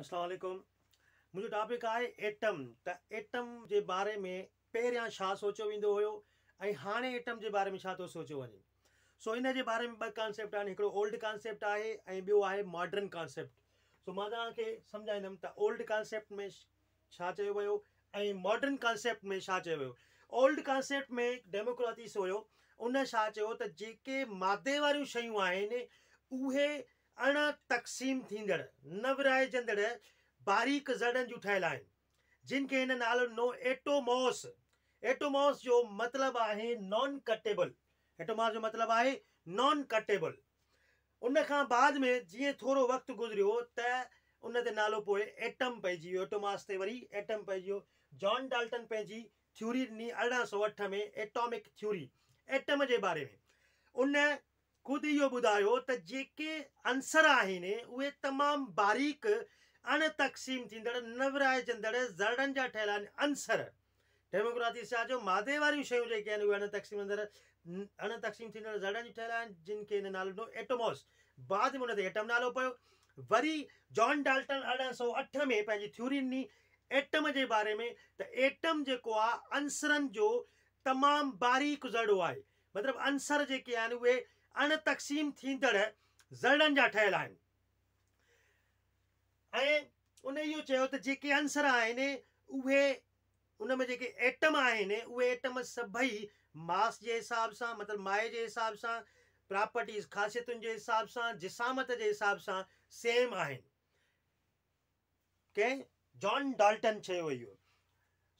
असलामेकुम मुझे टॉपिक है एटम त एटम के बारे में पहिरियां सोचो वो हो हाँ एटम के बारे में तो सोचो वे सो इन के बारे में ब कॉन्सेप्ट ओल्ड कॉन्सेप्ट है बो है मॉडर्न कॉन्सेप्ट सो मां तव्हांखे सम्झाईंदुमि त ओल्ड कॉन्सेप्ट में छा मॉडर्न कॉन्सेप्ट में छा ओल्ड कॉन्सेप्ट में डेमोक्राथीस हो उन मादे वाली शूँ आन उहे अण तकसीम थींदड़ न विरिहाइजंदड़ बारीक ज़रनि जूं ठहियलु आहिनि जिन खे हिन नालो नो एटोमॉस एटोमॉस जो मतिलबु आहे नॉन कटेबल एटोमॉस जो मतिलबु आहे नॉन कटेबल उन खां बाद में जीअं थोरो वक़्तु गुज़रियो त उन ते नालो पोइ एटम पइजी वियो एटोमॉस ते वरी एटम पइजी वियो जॉन डाल्टन पंहिंजी थ्यूरी ॾिनी अरिड़हं सौ अठ में एटोमिक थ्यूरी एटम जे बारे में उन ख़ुदि इहो ॿुधायो त जेके अंसर आहिनि उहे तमामु बारीक अण तक़सीम थींदड़ु न विरिहाइजंदड़ ज़नि जा ठहियलु आहिनि अंसर डेमोग्राफी छा जो मादे वारियूं शयूं जेके आहिनि उहे अण तक़सीम अण तक़सीम थींदड़ ज़ड़नि जा ठहियलु आहिनि जिन खे हिन नालो ॾिनो बाद में हुन ते एटम नालो पियो वरी जॉन डाल्टन अरिड़हं सौ अठ में पंहिंजी ॾिनी एटम जे बारे में त एटम जेको आहे अंसरनि जो तमामु अण तक़सीम थींदड़ ज़रनि जा ठहियलु आहिनि ऐं उन इहो चयो त जेके अंसर आहिनि उहे उन में जेके एटम आहिनि उहे एटम सभई मास जे हिसाब सां मतिलबु माए जे हिसाब सां प्रॉपर्टीज़ ख़ासियतुनि जे हिसाब सां जिसामत जे हिसाब सां सेम आहिनि कंहिं जॉन डाल्टन चयो इहो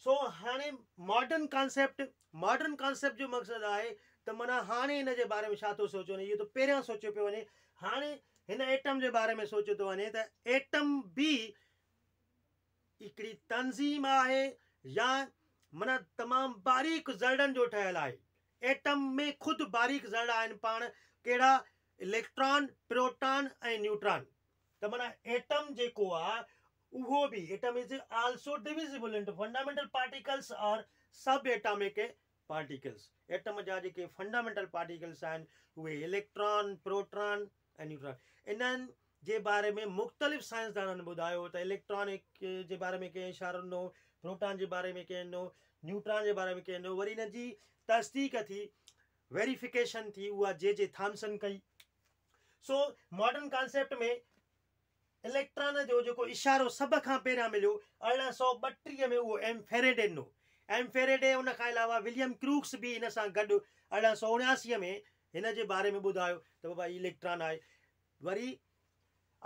सो हाणे मॉर्डन कॉन्सेप्ट मॉर्डन कॉन्सेप्ट जो मक़सदु आहे त माना हाणे हिन जे बारे में छा थो सोचियो वञे इहो त पहिरियां सोचियो पियो वञे हाणे हिन एटम जे बारे में सोचियो थो वञे त एटम बि हिकिड़ी तंज़ीम आहे या माना तमामु बारीक़ ज़रनि जो ठहियलु आहे एटम में ख़ुदि बारीक़ ज़रा आहिनि पाण कहिड़ा इलेक्ट्रॉन प्रोटॉन ऐं न्यूट्रॉन त माना एटम जेको आहे उहो बि atom is also divisible in fundamental particles or सभु पार्टिकल्स एटम जा जेके फंडामेंटल पार्टिकल्स आहिनि उहे इलेक्ट्रॉन प्रोट्रॉन ऐं न्यूट्रॉन इन्हनि जे बारे में मुख़्तलिफ़ साइंसदाननि ॿुधायो त इलेक्ट्रॉन जे बारे में कंहिं इशारो ॾिनो प्रोटॉन जे बारे में कंहिं ॾिनो न्यूट्रॉन जे बारे में कंहिं ॾिनो वरी इन जी तस्दीक थी वेरीफिकेशन थी उहा जे जे थॉम्सन कई सो मॉर्डन कॉन्सेप्ट में इलेक्ट्रॉन जो जेको इशारो सभ खां पहिरियां मिलियो अरिड़हं सौ ॿटीह में उहो एम फेरेडिन हो फेरेडे उन खां अलावा विलियम क्रूक्स बि हिन सां गॾु अरिड़हं सौ उणासीअ में हिन जे बारे में ॿुधायो त बाबा इलेक्ट्रॉन आहे वरी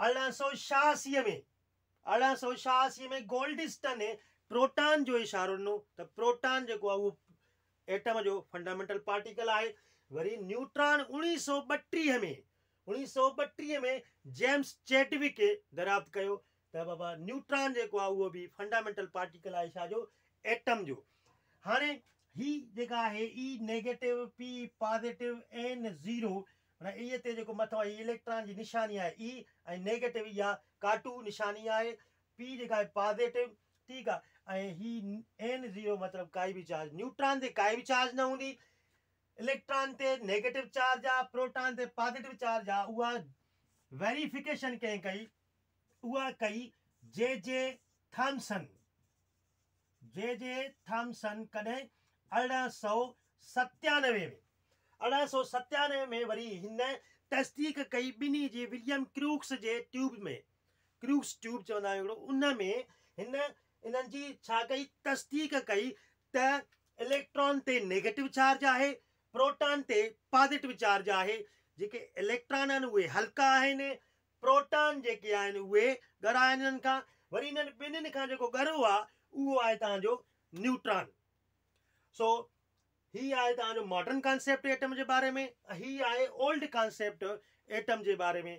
अरिड़हं सौ छहासीअ में अरिड़हं सौ छहासीअ में गोल्डिस्टन प्रोटॉन जो इशारो ॾिनो त प्रोटॉन जेको आहे उहो एटम जो फंडामेंटल पार्टिकल आहे वरी न्यूट्रॉन उणिवीह सौ ॿटीह में उणिवीह सौ ॿटीह में जेम्स चेटविक खे घराब्त कयो त बाबा न्यूट्रॉन जेको आहे उहो बि फंडामेंटल पार्टिकल आहे छाजो एटम जो हाँ ही जेका है E negative P positive N zero ईअं ते जेको मथां इलेक्ट्रॉन जी निशानी आहे ई ऐं नेगेटिव या काटू निशानी आहे पी जेका आहे पॉज़िटिव ठीकु आहे ऐं ही एन ज़ीरो मतिलबु काई बि चार्ज न्यूट्रॉन ते काई बि चार्ज न हूंदी इलेक्ट्रॉन ते नेगेटिव चार्ज आहे प्रोटॉन ते पॉज़िटिव चार्ज आहे उहा वेरीफिकेशन कंहिं कई उहा कई जे जे थम्सन जे जे थॉम्सन कॾहिं अरिड़हं सौ सतानवे में अरिड़हं सौ सतानवे में वरी हिन तस्दीक़ कई ॿिन्ही जे विलियम क्रूक्स जे ट्यूब में क्रूक्स ट्यूब चवंदा आहियूं हिकिड़ो उन में हिन हिननि जी छा कई तस्दीक़ कई त इलेक्ट्रॉन ते नेगेटिव चार्ज आहे प्रोटॉन ते पॉज़िटिव चार्ज आहे जेके इलेक्ट्रॉन आहिनि उहे हल्का आहिनि प्रोटॉन जेके आहिनि उहे ॻरा आहिनि हिननि खां वरी हिननि ॿिन्हिनि खां जेको ॻरो आहे उहो आहे तव्हांजो न्यूट्रॉन सो हीअ आहे तव्हांजो मॉडर्न कॉन्सेप्ट एटम जे बारे में हीअ आहे ओल्ड कॉन्सेप्ट एटम जे बारे में